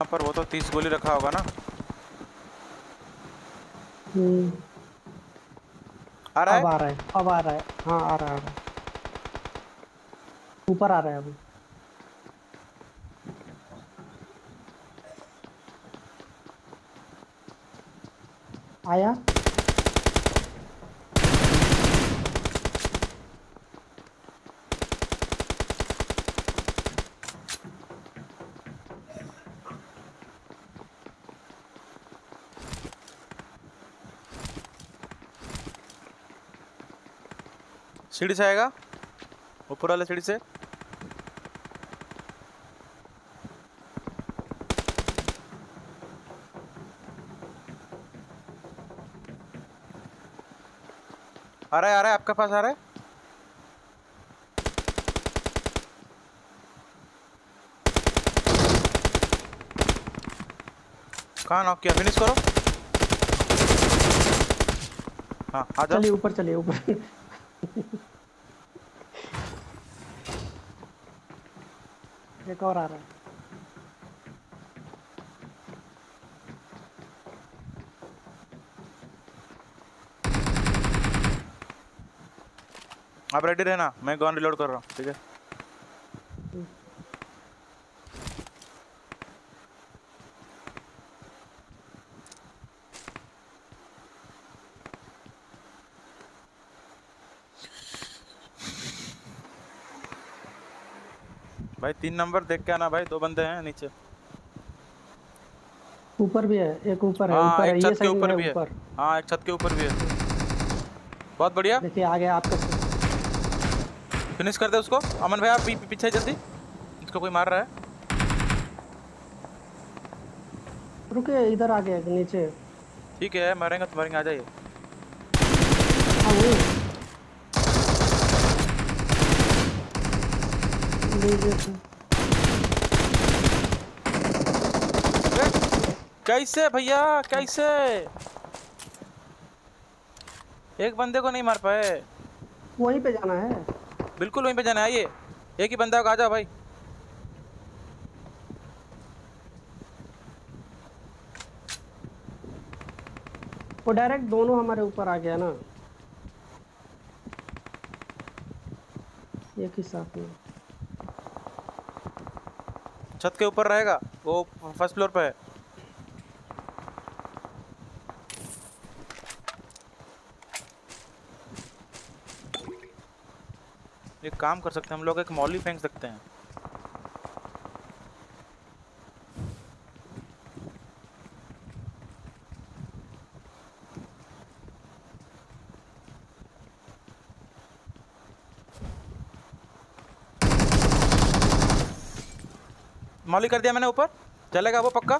यहाँ पर वो तो तीस गोली रखा होगा ना। हम्म, आ रहा है? अब आ रहा है अब आ रहा है। हाँ आ रहा है आ रहा है। ऊपर आ रहा है अभी। आया? सीढ़ी से आएगा। ऊपर वाले सीढ़ी से। आ रहा है, आ रहा है, आपके पास आ रहा है। कहाँ नॉक किया? फिनिश करो। हाँ आ जाओ। चलिए, ऊपर चलिए, ऊपर। एक और आ रहा है। आप रेडी रहना, मैं गन रिलोड कर रहा हूँ, ठीक है? भाई तीन नंबर देख के आना भाई दो बंदे हैं नीचे। ऊपर भी है एक ऊपर है हाँ ऊपर है ये छत के ऊपर भी है। है हाँ एक छत के ऊपर भी है। बहुत बढ़िया। देखिए आगे आपका फिनिश कर दे उसको। अमन भाई आप पीछे जल्दी। इसको कोई मार रहा है। रुके इधर आ गया नीचे। ठीक है मरेंगे तो मरेंगे आ जाइए हाँ वो लीजिए तो। ए, कैसे भैया? कैसे? एक बंदे को नहीं मार पाए। वहीं पे जाना है। बिल्कुल वहीं पे जाना है आइए। एक ही बंदा आ जाओ भाई। वो डायरेक्ट दोनों हमारे ऊपर आ गया ना। एक ही साथ में। छत के ऊपर रहेगा, वो फ़र्स्ट फ्लोर पे है। एक काम कर सकते हैं, हम लोग एक मॉली फेंक सकते हैं। मौली कर दिया मैंने ऊपर। चलेगा वो पक्का?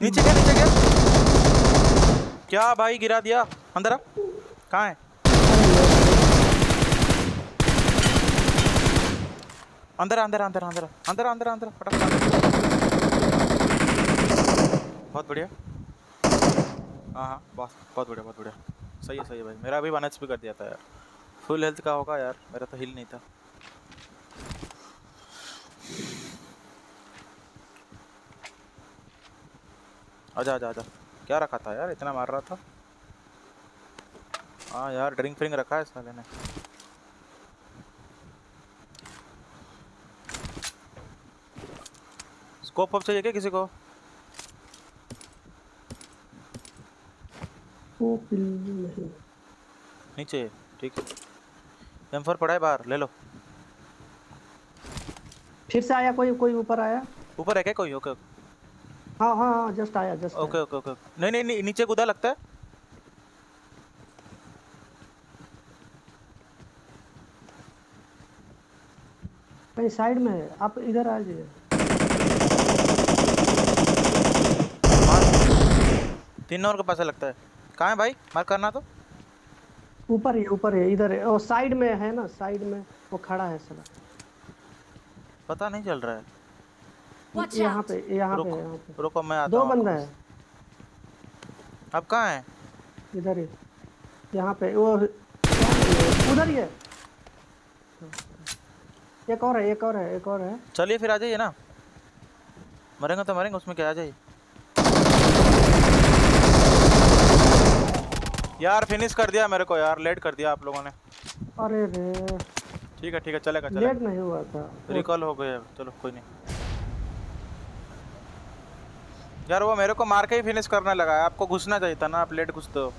नीचे गया नीचे गया। क्या भाई, गिरा दिया। अंदर आ कहाँ है? अंदर अंदर अंदर अंदर अंदर अंदर अंदर फटाफट बहुत बढ़िया। हाँ हाँ बस बहुत बढ़िया बहुत बढ़िया। सही है सही है भाई। मेरा भी वन एच कर दिया था यार। फुल हेल्थ का होगा यार। मेरा तो हिल नहीं था। आजा आजा आजा। क्या रखा था यार? इतना मार रहा था। हाँ यार ड्रिंक फ्रिंक रखा है साले ने। स्कोप अप चाहिए क्या किसी को? नहीं नीचे ठीक है। एम पड़ा है बाहर ले लो। फिर से आया कोई कोई ऊपर आया? ऊपर है क्या कोई? ओके ओके हाँ हाँ हाँ जस्ट आया जस्ट ओके ओके ओके नहीं नहीं नहीं नीचे कूदा लगता है? कहीं साइड में है। आप इधर आ जाइए। तीन नंबर के पास लगता है। कहाँ है भाई? मार करना तो। ऊपर ही ऊपर ही इधर है। और साइड में है ना साइड में वो खड़ा है सला। पता नहीं चल रहा है। यहाँ पे यहाँ पे रुको यहाँ पे। रुको मैं आता दो बंदा है। कहाँ है? इधर ही। यहाँ पे वो उधर ही है एक और है एक और है एक और है। चलिए फिर आ जाइए ना। मरेंगे तो मरेंगे उसमें क्या आ जाइए? यार फिनिश कर दिया मेरे को यार लेट कर दिया आप लोगों ने। अरे रे। ठीक है ठीक है चलेगा चलेगा। लेट नहीं हुआ था। रिकॉल हो गया चलो कोई नहीं। यार वो मेरे को मार के ही फिनिश करने लगा है। आपको घुसना चाहिए था ना आप लेट घुसते हो।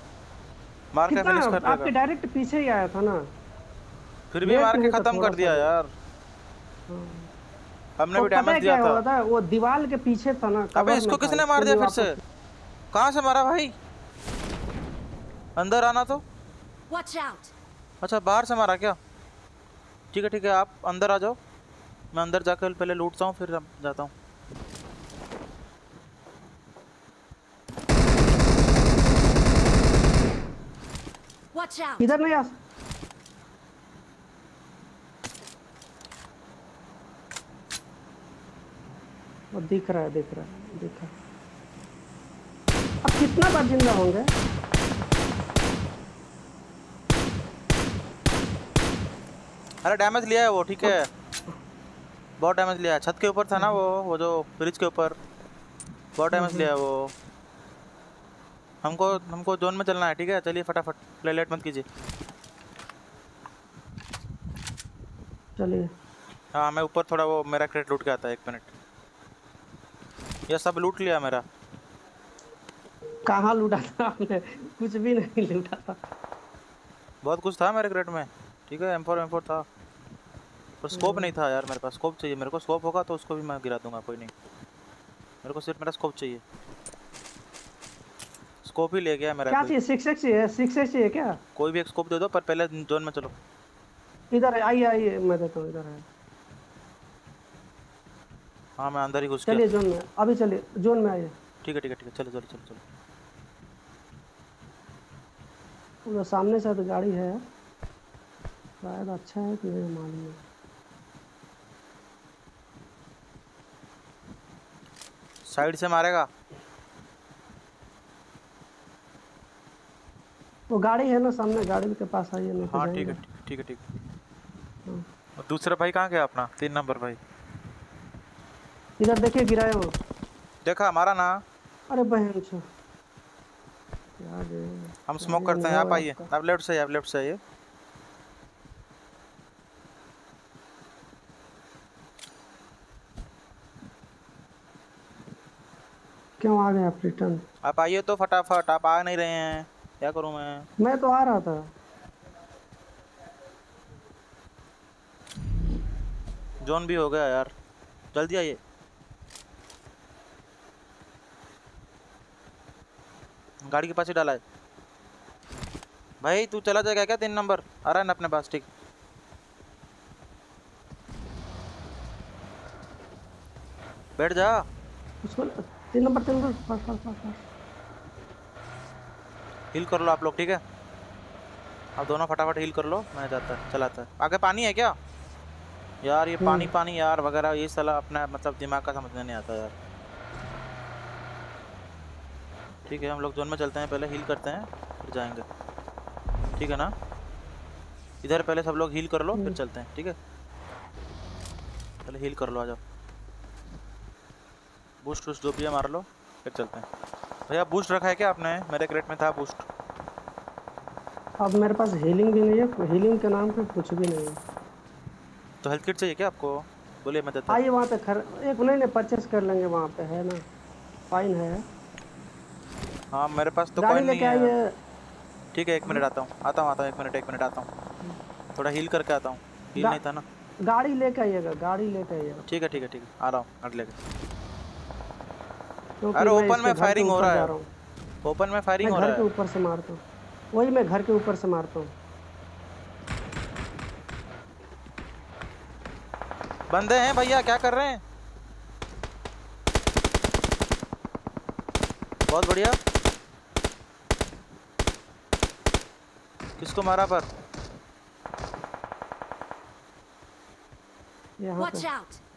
मार के फिनिश कर आपके डायरेक्ट पीछे ही आया था ना। फिर भी मार के खत्म कर दिया यार। हाँ। हमने भी डैमेज दिया था। था वो दीवार के पीछे था ना अबे इसको किसने मार दिया फिर से? कहाँ से मारा भाई? अंदर आना तो। Watch out! अच्छा बाहर से मारा क्या? ठीक है ठीक है आप अंदर आ जाओ। मैं अंदर जाकर पहले लूटता हूँ फिर जाता हूँ। इधर नहीं आ वो दिख रहा है दिख रहा है दिख रहा है। अब कितना बार ज़िंदा होंगे? अरे डैमेज लिया है वो ठीक है। बहुत डैमेज लिया है। छत के ऊपर था ना वो वो जो ब्रिज के ऊपर। बहुत डैमेज लिया है वो। हमको हमको जोन में चलना है ठीक है? चलिए फटाफट प्ले लेट मत कीजिए। चलिए। हाँ मैं ऊपर थोड़ा वो मेरा क्रेट लूट के आता है एक मिनट ये सब लूट लिया मेरा। कहाँ लूटा था आपने कुछ भी नहीं लूटा था। बहुत कुछ था मेरे क्रेट में। ठीक है एम फोर एम फोर था। पर स्कोप नहीं था यार मेरे पास। स्कोप चाहिए मेरे को। स्कोप होगा तो उसको भी मैं गिरा दूँगा कोई नहीं। मेरे को सिर्फ़ मेरा स्कोप चाहिए। स्कोप ही ले गया मेरा क्या। चाहिए सिक्स एक्स चाहिए सिक्स एक्स चाहिए क्या? कोई भी एक स्कोप दे दो पर पहले जोन में चलो। इधर आइए आइए मैं देता हूँ इधर है। हाँ मैं अंदर ही घुस चलिए जोन में अभी चलिए जोन में आइए। ठीक है ठीक है ठीक है चलो चलो चलो चलो। उधर सामने से तो गाड़ी है। शायद अच्छा है कि नहीं मालूम नहीं। साइड से मारेगा? गाड़ी है ना सामने गाड़ी के पास आइए नहीं तो हाँ ठीक है ठीक है ठीक। है। हाँ। और दूसरा भाई कहाँ गया अपना? तीन नंबर भाई। इधर देखिए गिराए हो। देखा हमारा ना। अरे बहन छो। हम स्मोक करते हैं आप आइए। आप लेफ़्ट से आप लेफ़्ट से आइए। क्यों आ गए आप रिटर्न आप आइए तो फटाफट आप आ नहीं रहे हैं। क्या करूँ मैं? मैं तो आ रहा था। जोन भी हो गया यार। जल्दी आइए। गाड़ी के पास ही डाला है। भाई तू चला जाएगा क्या तीन नंबर? आ रहा है ना अपने पास ठीक। बैठ जा। उसको तीन नंबर तीन नंबर हील कर लो आप लोग ठीक है? आप दोनों फटाफट हील कर लो मैं जाता है चलाता। है आगे पानी है क्या? यार ये पानी पानी यार वगैरह ये साला अपना मतलब दिमाग का समझ में नहीं आता यार। ठीक है हम लोग जोन में चलते हैं पहले हील करते हैं फिर जाएँगे। ठीक है ना? इधर पहले सब लोग हील कर लो फिर चलते हैं ठीक है? पहले हील कर लो आ जाओ। बूस्ट वूस्ट जो भी है मार लो फिर चलते हैं। भैया बूस्ट रखा है क्या आपने? मेरे क्रेट में था बूस्ट अब मेरे पास हीलिंग भी नहीं है हीलिंग के नाम पे कुछ भी नहीं है। तो हेल्थ किट चाहिए क्या आपको? बोलिए मैं देता आइए वहाँ पे खर एक नहीं नहीं परचेस कर लेंगे वहाँ पे है ना? फाइन है। हाँ मेरे पास तो कोई नहीं है। ठीक है एक मिनट आता हूँ आता हूँ आता हूँ एक मिनट एक मिनट आता हूँ। थोड़ा हील करके आता हूँ। हील नहीं था ना? गाड़ी लेके आइएगा गाड़ी लेके आइएगा। ठीक है ठीक है ठीक है आ रहा हूँ गाड़ी लेके। अरे open में firing हो रहा है। ओपन में फायरिंग मैं हो घर के ऊपर से मारता हूँ। वही मैं घर के ऊपर से मारता हूँ। बंदे हैं भैया क्या कर रहे हैं? बहुत बढ़िया। किसको मारा पर? यहाँ Watch पे।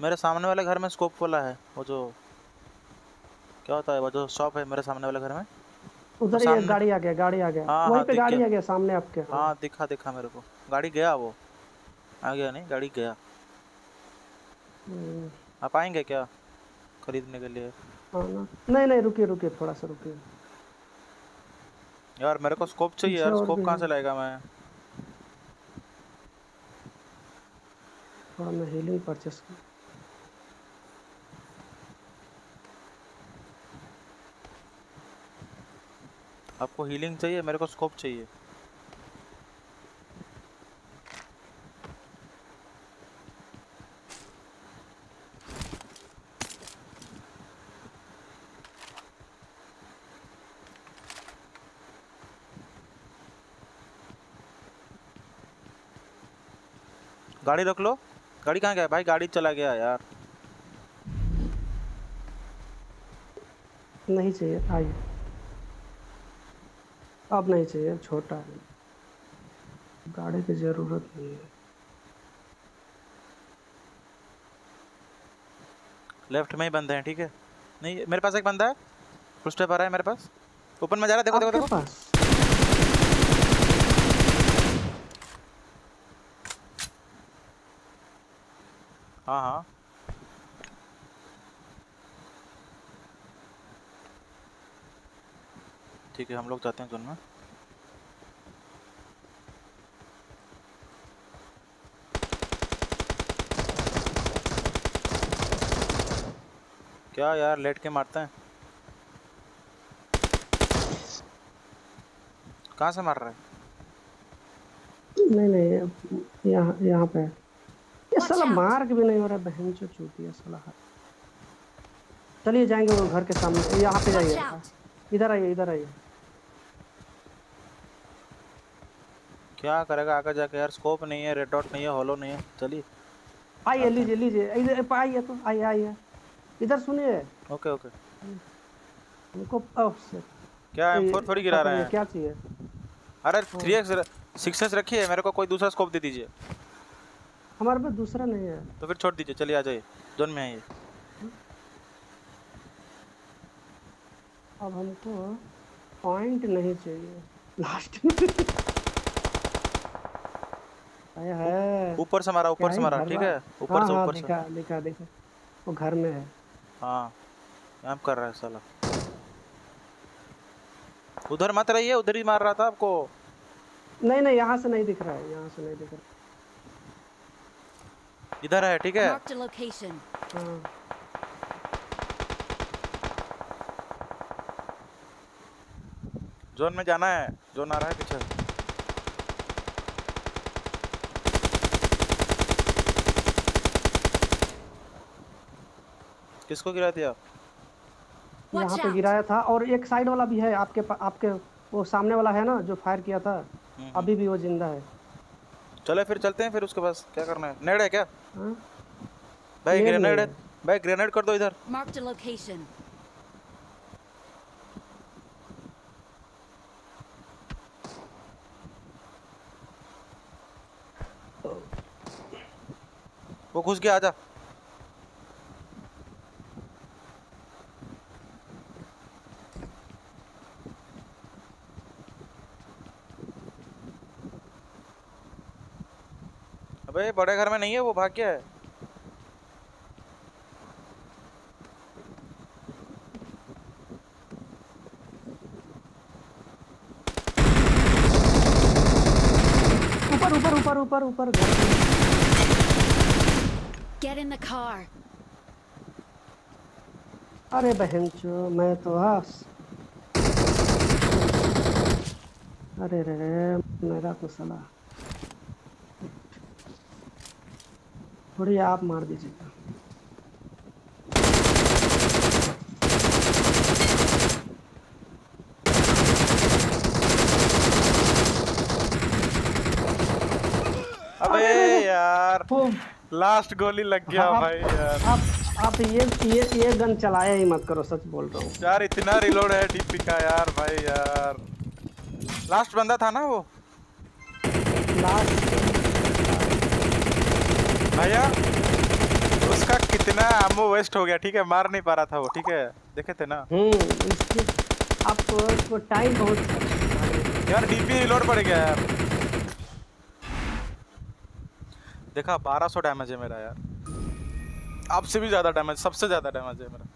मेरे सामने वाले घर में स्कोप वाला है वो जो क्या होता है वो जो शॉप है मेरे सामने वाले घर में? उधर ये गाड़ी आ गया गाड़ी आ गया। हाँ, वहीं हाँ, पे गाड़ी आ गया सामने आपके हाँ दिखा दिखा मेरे को। गाड़ी गया वो। आ गया नहीं गाड़ी गया। हम्म, आप आएँगे क्या खरीदने के लिए? हाँ नहीं नहीं रुकिए रुकिए थोड़ा सा रुकिए। यार मेरे को स्कोप चाहिए यार। स्कोप भी कहाँ से लाएगा मैं? थोड़ा मैं हीलिंग परचेस कर आपको हीलिंग चाहिए, मेरे को स्कोप चाहिए। गाड़ी रख लो। गाड़ी कहाँ गया? भाई गाड़ी चला गया यार। नहीं चाहिए, आइए। अब नहीं चाहिए छोटा है। गाड़ी की ज़रूरत नहीं है। लेफ़्ट में ही बंदे हैं ठीक है? नहीं मेरे पास एक बंदा है। फुल स्टेप आ रहा है मेरे पास। ओपन में जा रहा है देखो देखो देखो। पास? हाँ हाँ। ठीक है हम लोग जाते हैं जोन में। क्या यार लेट के मारते हैं? कहाँ से मार रहा है? नहीं नहीं यहाँ यहाँ पे है। ये साला. मार्क भी नहीं हो रहा बहन जो चूतिया साला। चलिए जाएँगे वो घर के सामने। यहाँ पे जाइए। इधर आइए इधर आइए। क्या करेगा? आगे जाके यार स्कोप नहीं है रेड डॉट नहीं है हॉलो नहीं है। चलिए। आइए लीजिए लीजिए। इधर आइए तो आइए आइए। इधर सुनिए। Okay okay. shit. क्या एम ये फोर थोड़ी गिरा रहे हैं? क्या चाहिए? अरे थ्री एक्स सिक्स एक्स रखिए मेरे को कोई दूसरा स्कोप दे दीजिए। हमारे पास दूसरा नहीं है। तो फिर छोड़ दीजिए चलिए आ जाइए। जोन में आइए। अब हमको पॉइंट नहीं चाहिए। लास्ट ऊपर से मारा ऊपर से मारा ठीक है? ऊपर हाँ, से हाँ, ऊपर से। दिखा दिखा दिखा। वो घर में है। हाँ कैंप कर रहा है साला। उधर मत रहिए उधर ही मार रहा था आपको। नहीं नहीं यहाँ से नहीं दिख रहा है यहाँ से नहीं दिख रहा। इधर है ठीक है. हाँ। जोन में जाना है जोन आ रहा है पीछे। किसको गिरा दिया? यहाँ पे गिराया था और एक साइड वाला भी है आपके आपके वो सामने वाला है ना जो फायर किया था हम्म, अभी भी वो ज़िंदा है। चले फिर चलते हैं फिर उसके पास क्या करना है? नेड है क्या? हाँ? भाई ग्रेनेड है। भाई ग्रेनेड कर दो इधर. वो घुस गया आजा। अबे बड़े घर में नहीं है वो भाग गया है। ऊपर ऊपर ऊपर ऊपर ऊपर। Get in the car. अरे बहन चो मैं तो हंस अरे रे मेरा तो थोड़ी आप मार दीजिएगा अबे यार लास्ट गोली लग गया हाँ। भाई यार। आप आप ये ये ये गन चलाया ही मत करो सच बोल रहा हूँ। यार इतना रिलोड है डीपी का यार भाई यार। लास्ट बंदा था ना वो? लास्ट भैया उसका कितना आमो वेस्ट हो गया ठीक है? मार नहीं पा रहा था वो ठीक है? देखे थे ना? हम्म इसकी आपको टाइम बहुत यार डीपी रिलोड पड़ गया यार। देखा 1200 डैमेज है मेरा यार। आपसे भी ज़्यादा डैमेज सबसे ज़्यादा डैमेज है मेरा।